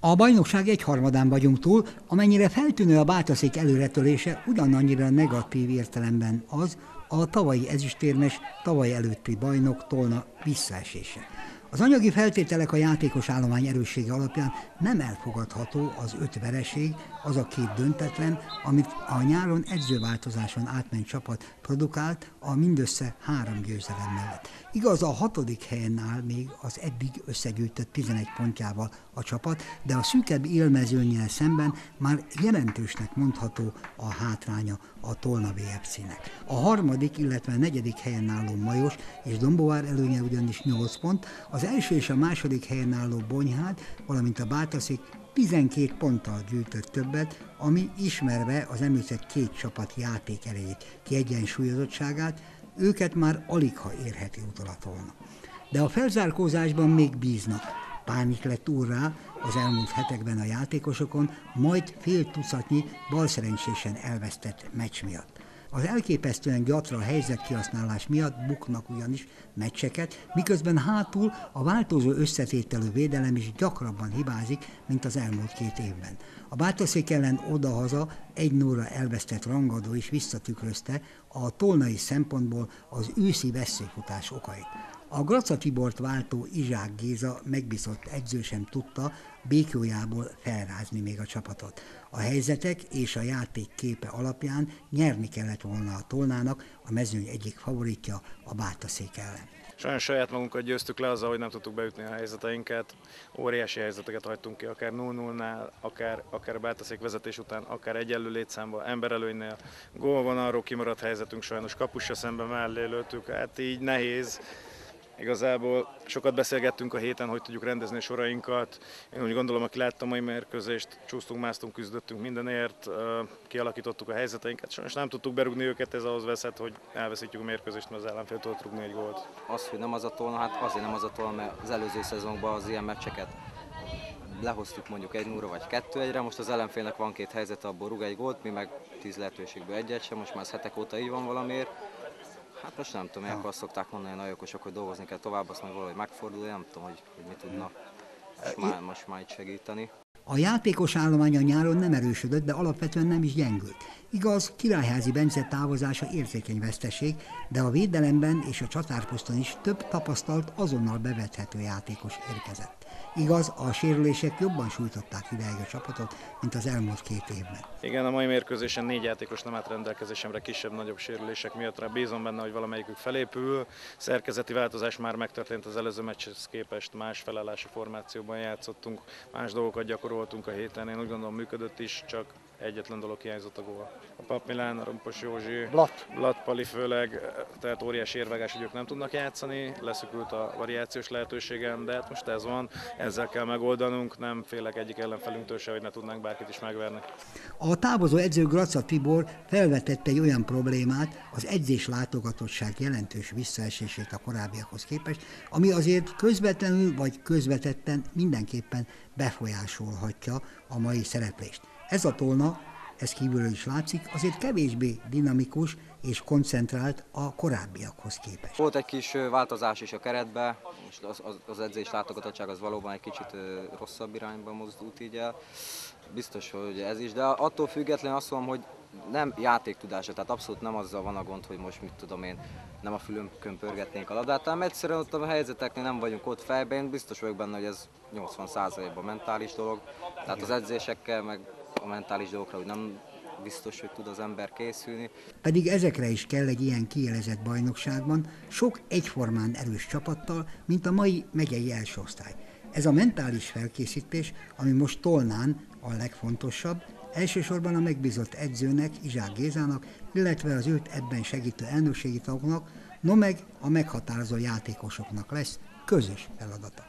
A bajnokság egyharmadán vagyunk túl, amennyire feltűnő a bátaszék előretölése, ugyanannyira negatív értelemben az, a tavalyi ezüstérmes, tavaly előtti bajnok Tolna visszaesése. Az anyagi feltételek a játékos állomány erőssége alapján nem elfogadható az öt vereség, az a két döntetlen, amit a nyáron edzőváltozáson átment csapat produkált a mindössze három győzelem mellett. Igaz, a hatodik helyen áll még az eddig összegyűjtött 11 pontjával a csapat, de a szűkebb élmezőnyel szemben már jelentősnek mondható a hátránya a Tolna VFC-nek. A harmadik, illetve a negyedik helyen álló Majos és Dombovár előnye ugyanis 8 pont, az első és a második helyen álló Bonyhád, valamint a Bátaszék 12 ponttal gyűjtött többet, ami ismerve az említett két csapat játék erejét, kiegyensúlyozottságát, őket már alig ha érheti utalat volna. De a felzárkózásban még bíznak. Pánik lett úrrá az elmúlt hetekben a játékosokon, majd fél tucatnyi balszerencsésen elvesztett meccs miatt. Az elképesztően gyatra helyzetkihasználás miatt buknak ugyanis meccseket, miközben hátul a változó összetételű védelem is gyakrabban hibázik, mint az elmúlt két évben. A Bátaszék ellen odahaza egy nóra elvesztett rangadó is visszatükrözte a tolnai szempontból az őszi veszélyfutás okait. A Graca Tibort váltó Izsák Géza megbízott edző sem tudta békjójából felrázni még a csapatot. A helyzetek és a játék képe alapján nyerni kellett volna a Tolnának, a mezőny egyik favoritja a Bátaszék ellen. Sajnos saját magunkat győztük le azzal, hogy nem tudtuk beütni a helyzeteinket. Óriási helyzeteket hagytunk ki, akár 0-0-nál, akár, akár Bátaszék vezetés után, akár egyenlő létszámban, emberelőnynél. Gól van arról kimaradt helyzetünk, sajnos kapussa szemben mellé lőttük, hát így nehéz Igazából sokat beszélgettünk a héten, hogy tudjuk rendezni a sorainkat. Én úgy gondolom, aki látta a mai mérkőzést, csúsztunk, másztunk, küzdöttünk mindenért, kialakítottuk a helyzeteinket. Sajnos nem tudtuk berúgni őket, ez ahhoz veszett, hogy elveszítjük a mérkőzést, mert az ellenfél tudott rúgni egy gólt. Az, hogy nem az a tolna, hát azért nem az a tolna, mert az előző szezonban az ilyen meccseket lehoztuk mondjuk egy 0 vagy kettő egyre, most az ellenfélnek van két helyzet, abból rúg egy gólt, mi meg tíz lehetőségből egyet sem, most már ez hetek óta így van valamiért Hát most nem tudom, ilyenkor azt szokták mondani a nagyokosok, hogy dolgozni kell tovább, azt majd valahogy megfordul, nem tudom, hogy, hogy mi tudna most már, most már itt segíteni. A játékos állomány a nyáron nem erősödött, de alapvetően nem is gyengült. Igaz, Királyházi Bence távozása érzékeny veszteség, de a védelemben és a csatárposzton is több tapasztalt, azonnal bevethető játékos érkezett. Igaz, a sérülések jobban sújtották ideig a csapatot, mint az elmúlt két évben. Igen, a mai mérkőzésen négy játékos nem állt rendelkezésemre kisebb-nagyobb sérülések miatt, rá bízom benne, hogy valamelyikük felépül. Szerkezeti változás már megtörtént az előző meccshez képest, más felállási formációban játszottunk, más dolgokat gyakoroltunk a héten. Én úgy gondolom működött is, csak egyetlen dolog hiányzott a gól. Pap Milán, Rompos Józsi, Blatt. Blatt Pali főleg, tehát óriási érvegás, hogy ők nem tudnak játszani, leszükült a variációs lehetőségem, de hát most ez van, ezzel kell megoldanunk, nem félek egyik ellenfelünktől se, hogy ne tudnánk bárkit is megverni. A távozó edző Graca Tibor felvetette egy olyan problémát, az edzés látogatottság jelentős visszaesését a korábbiakhoz képest, ami azért közvetlenül vagy közvetetten mindenképpen befolyásolhatja a mai szereplést. Ez a tolna, ez kívülről is látszik, azért kevésbé dinamikus és koncentrált a korábbiakhoz képest. Volt egy kis változás is a keretbe, most az, az, az edzés látogatottság az valóban egy kicsit rosszabb irányba mozdult így el. Biztos, hogy ez is, de attól függetlenül azt mondom, hogy nem játéktudása, tehát abszolút nem azzal van a gond, hogy most mit tudom én, nem a fülünkön pörgetnénk a labdát, hanem egyszerűen ott a helyzeteknél nem vagyunk ott fejben, biztos vagyok benne, hogy ez 80%-ban mentális dolog, tehát az edzésekkel, meg a mentális dolgokra, hogy nem biztos, hogy tud az ember készülni. Pedig ezekre is kell egy ilyen kielezett bajnokságban, sok egyformán erős csapattal, mint a mai megyei első osztály. Ez a mentális felkészítés, ami most Tolnán a legfontosabb, elsősorban a megbízott edzőnek, Izsák Gézának, illetve az őt ebben segítő elnökségi tagoknak, no meg a meghatározó játékosoknak lesz közös feladata.